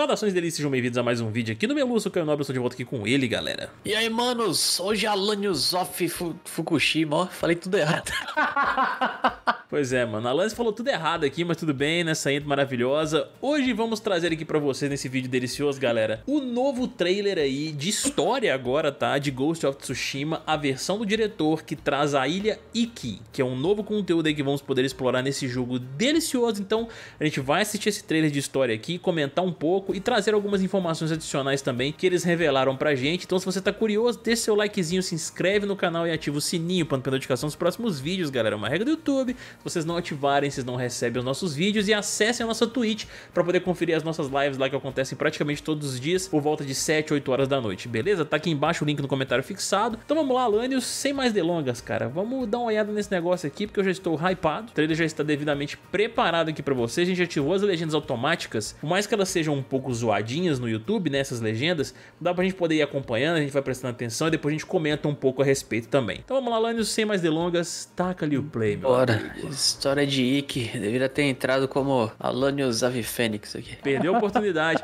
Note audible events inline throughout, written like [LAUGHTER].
Saudações delícias, sejam bem-vindos a mais um vídeo aqui no Meluço, que é o Nobre, eu estou de volta aqui com ele, galera. E aí, manos, hoje é Alanios of Fu Fukushima, ó, falei tudo errado. [LAUGHS] pois é, mano, a Lance falou tudo errado aqui, mas tudo bem, nessa intro maravilhosa. Hoje vamos trazer aqui pra vocês, nesse vídeo delicioso, galera, o novo trailer aí, de história agora, tá, de Ghost of Tsushima, a versão do diretor que traz a ilha Iki, que é um novo conteúdo aí que vamos poder explorar nesse jogo delicioso, então a gente vai assistir esse trailer de história aqui, comentar um pouco e trazer algumas informações adicionais também que eles revelaram pra gente. Então se você tá curioso, deixa seu likezinho, se inscreve no canal e ativa o sininho para não perder notificação dos próximos vídeos, galera. É uma regra do YouTube. Vocês não ativarem, vocês não recebem os nossos vídeos e acessem a nossa Twitch para poder conferir as nossas lives lá que acontecem praticamente todos os dias por volta de 7, 8 horas da noite, beleza? Tá aqui embaixo o link no comentário fixado. Então vamos lá, Alanios, sem mais delongas, cara. Vamos dar uma olhada nesse negócio aqui porque eu já estou hypado. O trailer já está devidamente preparado aqui para vocês. A gente ativou as legendas automáticas, por mais que elas sejam um pouco zoadinhas no YouTube, né, essas legendas, dá pra gente poder ir acompanhando, a gente vai prestando atenção e depois a gente comenta um pouco a respeito também. Então vamos lá, Lanius, sem mais delongas, taca ali o play, meu Bora, amigo. História de Ikki, deveria ter entrado como Alanios Avifênix aqui. Perdeu a oportunidade.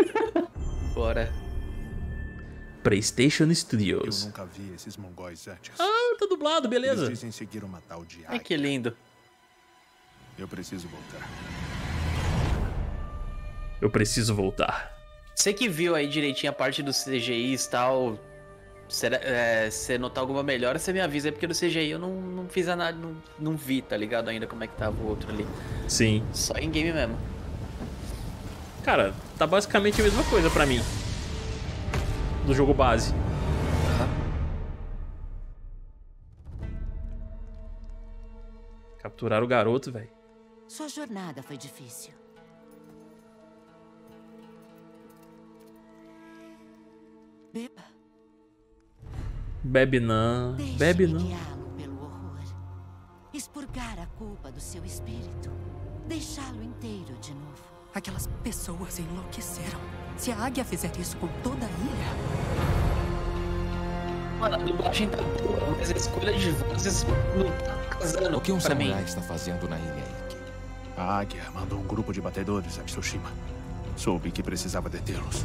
[LAUGHS] Bora. PlayStation Studios. Eu nunca vi esses mongóis antes. Ah, tá dublado, beleza. Eles dizem seguir uma tal de Ai, que lindo. Eu preciso voltar. Eu preciso voltar. Você que viu aí direitinho a parte dos CGIs e tal, se é, notar alguma melhora, você me avisa, porque no CGI eu não, não fiz nada, não, não vi, tá ligado ainda como é que tava o outro ali. Sim. Só em game mesmo. Cara, tá basicamente a mesma coisa pra mim. Do jogo base. Capturar o garoto, velho. Sua jornada foi difícil. Beba. Bebe não. Bebe não. guiá-lo pelo horror. Expurgar a culpa do seu espírito. Deixá-lo inteiro de novo. Aquelas pessoas enlouqueceram. Se a águia fizer isso com toda a ilha. Mano, a dublagem tá boa, mas a escolha de vozes não tá casando. O que um mim. samurai está fazendo na ilha Ikki? A águia mandou um grupo de batedores a Tsushima. Soube que precisava detê-los.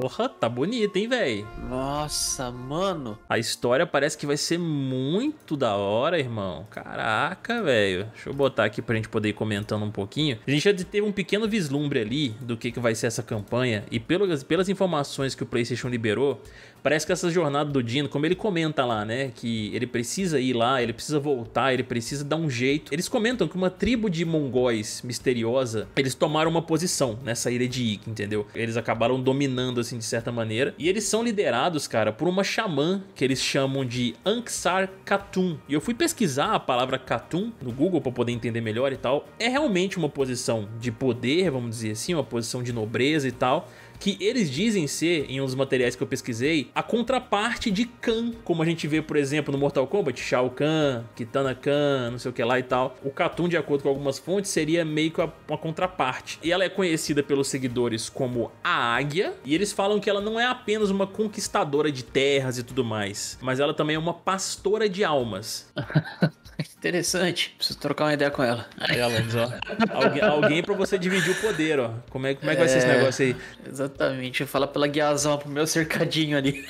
Porra, tá bonito, hein, velho? Nossa, mano. A história parece que vai ser muito da hora, irmão. Caraca, velho. Deixa eu botar aqui pra gente poder ir comentando um pouquinho. A gente já teve um pequeno vislumbre ali do que, que vai ser essa campanha. E pelas, pelas informações que o PlayStation liberou, parece que essa jornada do Dino, como ele comenta lá, né? Que ele precisa ir lá, ele precisa voltar, ele precisa dar um jeito. Eles comentam que uma tribo de mongóis misteriosa, eles tomaram uma posição nessa ilha de Ikki, entendeu? Eles acabaram dominando assim de certa maneira. E eles são liderados, cara, por uma xamã que eles chamam de Anksar Khatun. E eu fui pesquisar a palavra Khatun no Google para poder entender melhor e tal. É realmente uma posição de poder, vamos dizer assim, uma posição de nobreza e tal que eles dizem ser, em um dos materiais que eu pesquisei, a contraparte de Khan, como a gente vê, por exemplo, no Mortal Kombat, Shao Kahn, Kitana Khan, não sei o que lá e tal. O Katun, de acordo com algumas fontes, seria meio que uma contraparte. E ela é conhecida pelos seguidores como a Águia, e eles falam que ela não é apenas uma conquistadora de terras e tudo mais, mas ela também é uma pastora de almas. [LAUGHS] [LAUGHS] Interessante. Preciso trocar uma ideia com ela. Aí, Alanis, ó. Alguém, alguém pra você dividir o poder, ó. Como é, como é que vai ser esse negócio aí? Exatamente. Fala pela guiazão pro meu cercadinho ali.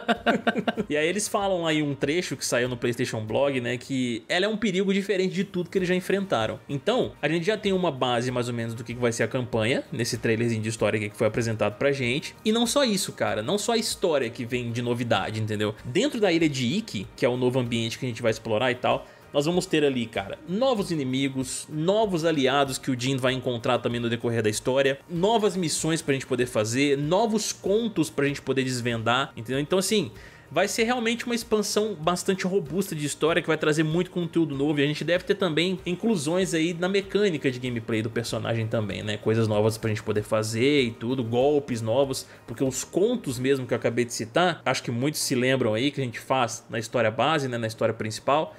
[LAUGHS] e aí eles falam aí um trecho que saiu no PlayStation Blog, né? Que ela é um perigo diferente de tudo que eles já enfrentaram. Então, a gente já tem uma base mais ou menos do que vai ser a campanha, nesse trailerzinho de história que foi apresentado pra gente. E não só isso, cara. Não só a história que vem de novidade, entendeu? Dentro da ilha de Ikki, que é o novo ambiente que a gente vai explorar e tal, nós vamos ter ali, cara, novos inimigos, novos aliados que o Jin vai encontrar também no decorrer da história, novas missões pra gente poder fazer, novos contos pra gente poder desvendar, entendeu? Então assim, vai ser realmente uma expansão bastante robusta de história que vai trazer muito conteúdo novo e a gente deve ter também inclusões aí na mecânica de gameplay do personagem também, né? Coisas novas pra gente poder fazer e tudo, golpes novos, porque os contos mesmo que eu acabei de citar, acho que muitos se lembram aí que a gente faz na história base, né, na história principal,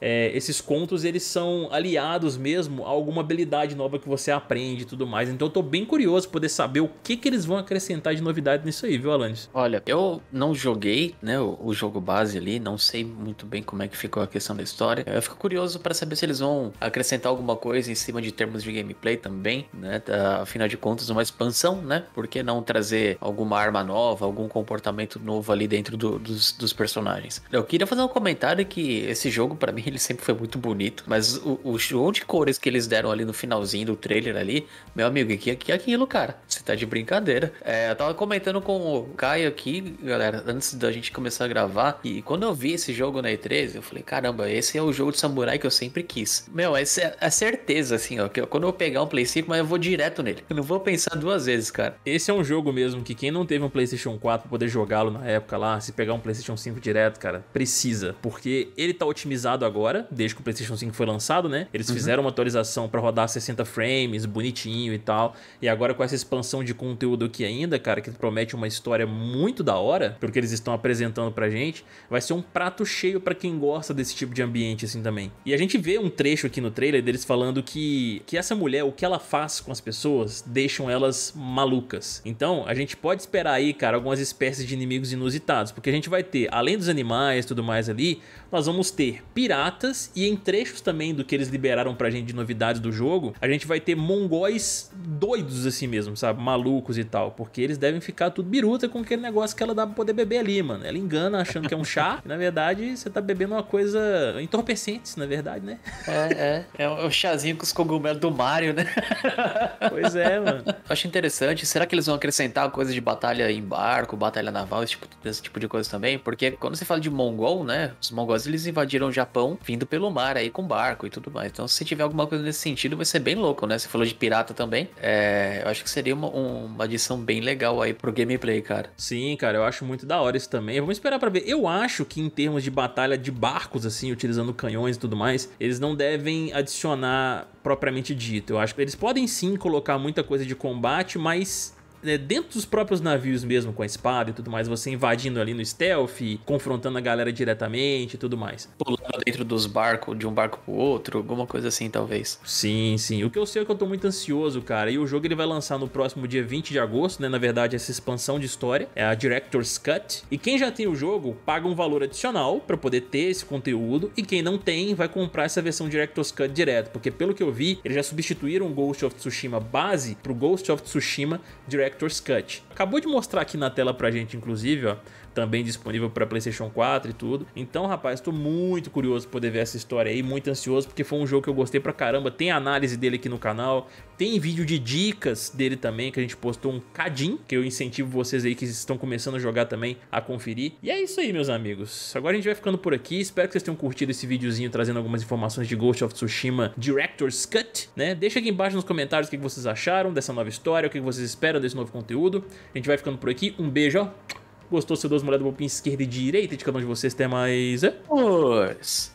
é, esses contos eles são aliados mesmo a alguma habilidade nova que você aprende e tudo mais. Então eu tô bem curioso poder saber o que que eles vão acrescentar de novidade nisso aí, viu, Alanis? Olha, eu não joguei, né, o, o, jogo base ali, não sei muito bem como é que ficou a questão da história. Eu fico curioso para saber se eles vão acrescentar alguma coisa em cima de termos de gameplay também, né? Tá, afinal de contas, uma expansão, né? Por que não trazer alguma arma nova, algum comportamento novo ali dentro do, dos, dos, personagens? Eu queria fazer um comentário que esse jogo, para mim, ele sempre foi muito bonito, mas o, o show de cores que eles deram ali no finalzinho do trailer ali, meu amigo, que que é aquilo, cara? Você tá de brincadeira. É, eu tava comentando com o Caio aqui, galera, antes da gente começar a gravar, e quando eu vi esse jogo na E3, eu falei, caramba, esse é o jogo de samurai que eu sempre quis. Meu, essa é a certeza, assim, ó, que quando eu pegar um Play 5, mas eu vou direto nele. Eu não vou pensar duas vezes, cara. Esse é um jogo mesmo que quem não teve um PlayStation 4 pra poder jogá-lo na época lá, se pegar um PlayStation 5 direto, cara, precisa. Porque ele tá otimizado agora, desde que o PlayStation 5 foi lançado, né? Eles uhum. fizeram uma atualização para rodar 60 frames, bonitinho e tal. E agora com essa expansão de conteúdo aqui ainda, cara, que promete uma história muito da hora, porque eles estão apresentando pra gente, vai ser um prato cheio para quem gosta desse tipo de ambiente assim também. E a gente vê um trecho aqui no trailer deles falando que, que essa mulher, o que ela faz com as pessoas, deixam elas malucas. Então, a gente pode esperar aí, cara, algumas espécies de inimigos inusitados, porque a gente vai ter, além dos animais e tudo mais ali, nós vamos ter piratas e em trechos também do que eles liberaram pra gente de novidades do jogo, a gente vai ter mongóis doidos assim mesmo, sabe? Malucos e tal, porque eles devem ficar tudo biruta com aquele negócio que ela dá pra poder beber ali, mano. Ela engana achando que é um chá, [LAUGHS] e, na verdade você tá bebendo uma coisa entorpecente, na verdade, né? É, é. É o chazinho com os cogumelos do Mario, né? [LAUGHS] Pois é, mano. Eu acho interessante. Será que eles vão acrescentar coisa de batalha em barco, batalha naval, esse tipo, esse tipo de coisa também? Porque quando você fala de mongol, né? Os mongols eles invadiram o Japão vindo pelo mar aí com barco e tudo mais. Então, se tiver alguma coisa nesse sentido, vai ser bem louco, né? Você falou de pirata também. É, eu acho que seria uma, uma adição bem legal aí pro gameplay, cara. Sim, cara, eu acho muito da hora isso também. Vamos esperar para ver. Eu acho que em termos de batalha de barcos, assim, utilizando canhões e tudo mais, eles não devem adicionar propriamente dito. Eu acho que eles podem sim colocar muita coisa de combate, mas né, dentro dos próprios navios mesmo, com a espada e tudo mais, você invadindo ali no stealth, confrontando a galera diretamente e tudo mais. Pulando dentro dos barcos, de um barco pro outro, alguma coisa assim, talvez. Sim, sim. O que eu sei é que eu tô muito ansioso, cara. E o jogo ele vai lançar no próximo dia 20 de agosto, né? Na verdade, essa expansão de história é a Director's Cut. E quem já tem o jogo paga um valor adicional para poder ter esse conteúdo. E quem não tem vai comprar essa versão Director's Cut direto. Porque pelo que eu vi, eles já substituíram o Ghost of Tsushima base pro Ghost of Tsushima Direct Director's Cut. Acabou de mostrar aqui na tela pra gente, inclusive, ó, também disponível para PlayStation 4 e tudo. Então, rapaz, estou muito curioso para poder ver essa história aí, muito ansioso, porque foi um jogo que eu gostei pra caramba. Tem análise dele aqui no canal, tem vídeo de dicas dele também, que a gente postou um cadinho, que eu incentivo vocês aí que estão começando a jogar também a conferir. E é isso aí, meus amigos. Agora a gente vai ficando por aqui. Espero que vocês tenham curtido esse videozinho trazendo algumas informações de Ghost of Tsushima Director's Cut, né? Deixa aqui embaixo nos comentários o que vocês acharam dessa nova história, o que vocês esperam desse novo conteúdo. A gente vai ficando por aqui. Um beijo, ó. Gostou? Seu duas moledas do esquerda e direita de cada um de vocês. Até mais. Pois.